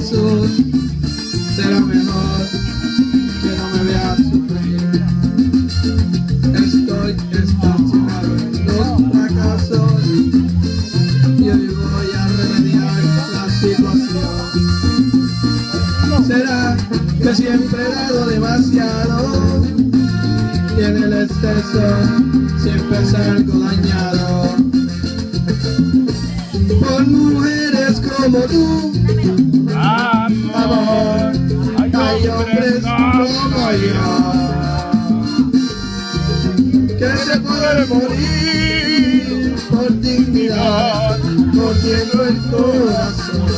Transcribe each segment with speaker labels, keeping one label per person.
Speaker 1: Jesús, será mejor que no me veas sufrir. Estoy estacionado en los fracasos y hoy voy a remediar la situación. Será que siempre he dado demasiado y en el exceso siempre salgo dañado. Como tú, amor, hay hombres como yo que se pueden morir por dignidad, mordiendo el corazón.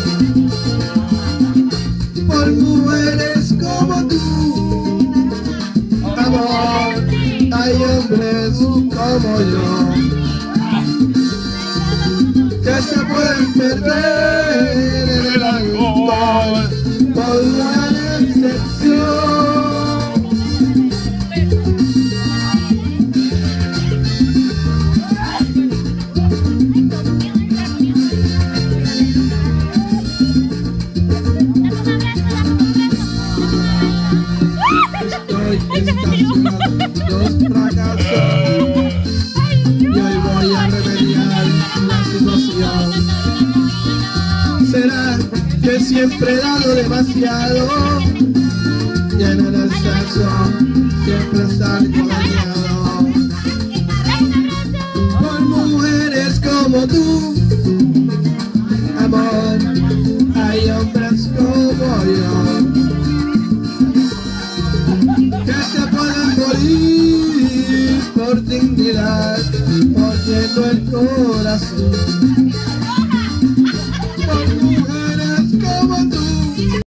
Speaker 1: Por mujeres como tú, amor, hay hombres como yo se pueden perder en el alcohol por una excepción. Estoy estacionado dos fracasos Será que siempre he dado demasiado y en el exceso siempre salgo dañado. Por mujeres como tú, amor, hay hombres como yo que se pueden morir por dignidad, mordiendo el corazón.